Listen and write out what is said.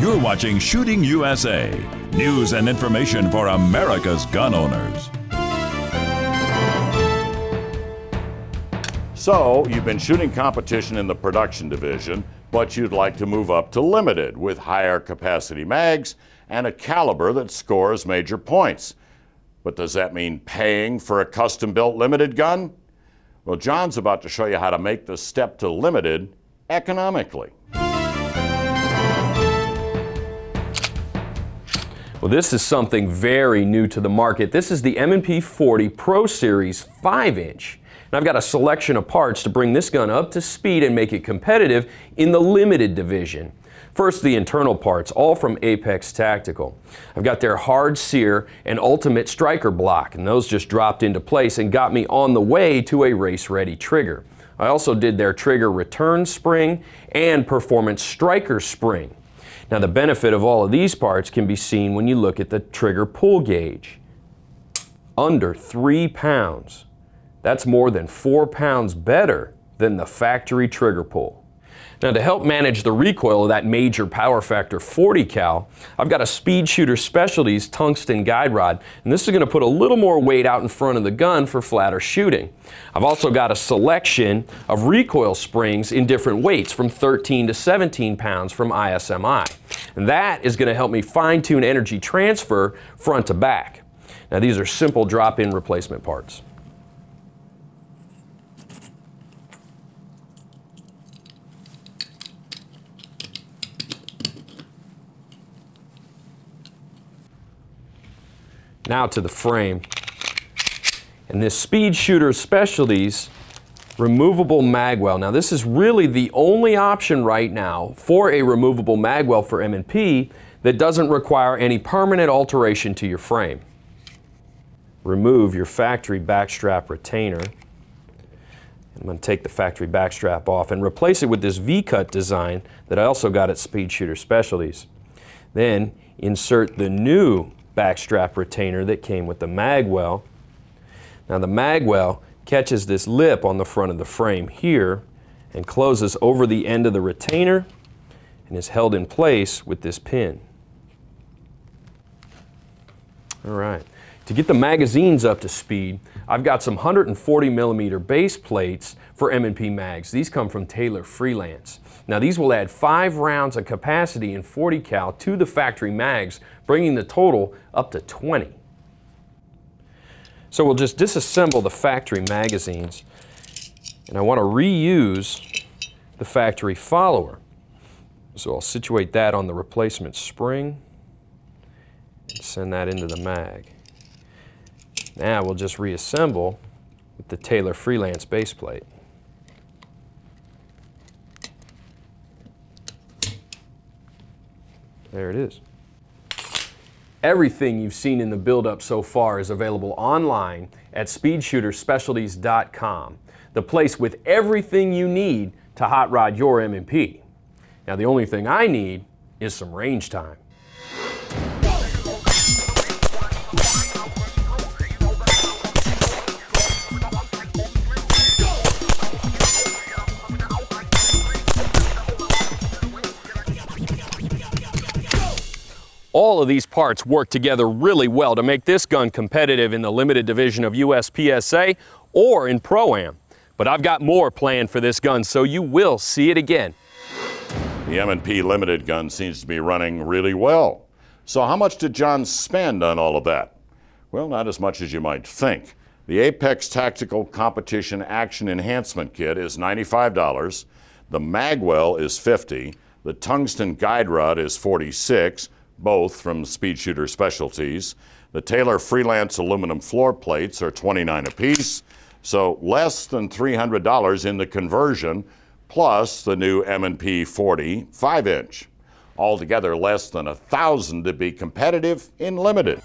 You're watching Shooting USA news and information for America's gun owners. So, you've been shooting competition in the production division, but you'd like to move up to limited with higher capacity mags and a caliber that scores major points. But does that mean paying for a custom built limited gun? Well, John's about to show you how to make the step to limited economically. Well, this is something very new to the market. This is the M&P 40 Pro Series 5-inch. And I've got a selection of parts to bring this gun up to speed and make it competitive in the limited division. First, the internal parts, all from Apex Tactical. I've got their hard sear and ultimate striker block, and those just dropped into place and got me on the way to a race-ready trigger. I also did their trigger return spring and performance striker spring. Now the benefit of all of these parts can be seen when you look at the trigger pull gauge. Under three pounds. That's more than four pounds better than the factory trigger pull. Now to help manage the recoil of that major power factor 40 cal, I've got a Speed Shooter Specialties tungsten guide rod, and this is going to put a little more weight out in front of the gun for flatter shooting. I've also got a selection of recoil springs in different weights from 13 to 17 pounds from ISMI. And that is going to help me fine tune energy transfer front to back. Now these are simple drop-in replacement parts. Now to the frame. And this Speed Shooter Specialties removable magwell. Now this is really the only option right now for a removable magwell for M&P that doesn't require any permanent alteration to your frame. Remove your factory backstrap retainer. I'm going to take the factory backstrap off and replace it with this V-cut design that I also got at Speed Shooter Specialties. Then insert the new backstrap retainer that came with the magwell. Now the magwell catches this lip on the front of the frame here and closes over the end of the retainer and is held in place with this pin. All right. To get the magazines up to speed, I've got some 140 millimeter base plates for M&P mags. These come from Taylor Freelance. Now these will add five rounds of capacity in 40 cal to the factory mags, bringing the total up to 20. So we'll just disassemble the factory magazines and I want to reuse the factory follower. So I'll situate that on the replacement spring and send that into the mag. Now we'll just reassemble with the Taylor Freelance base plate. There it is. Everything you've seen in the build-up so far is available online at speedshooterspecialties.com, the place with everything you need to hot rod your M&P. Now the only thing I need is some range time. All of these parts work together really well to make this gun competitive in the limited division of USPSA or in Pro-Am. But I've got more planned for this gun, so you will see it again. The M&P limited gun seems to be running really well. So how much did John spend on all of that? Well, not as much as you might think. The Apex Tactical Competition Action Enhancement Kit is $95. The Magwell is 50. The Tungsten Guide Rod is 46 both from Speed Shooter Specialties. The Taylor Freelance aluminum floor plates are 29 apiece, so less than $300 in the conversion, plus the new M&P 40 5-inch. Altogether less than a thousand to be competitive in limited.